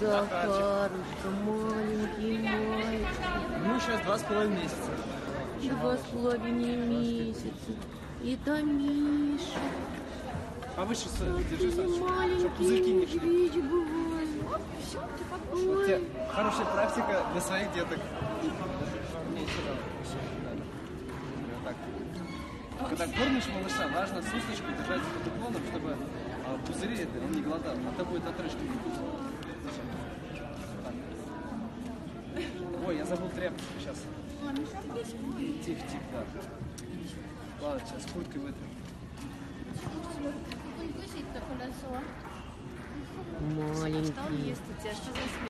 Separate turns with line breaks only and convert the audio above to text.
Захарушка, маленький мальчик,
Ему сейчас два с половиной месяца.
два с половиной месяца. Это Миша,
Повыше с- держи, Сашечка, чтобы пузырьки не шли. тебе хорошая практика для своих деток. Когда кормишь малыша, важно с усочкой держать под уклоном, чтобы а, пузыри он не голодал, а то будет отрыжка. Забыл тряпку сейчас. Тихо, тихо, да. Ладно, сейчас курткой вытрем.
Маленький.
Есть у тебя, что за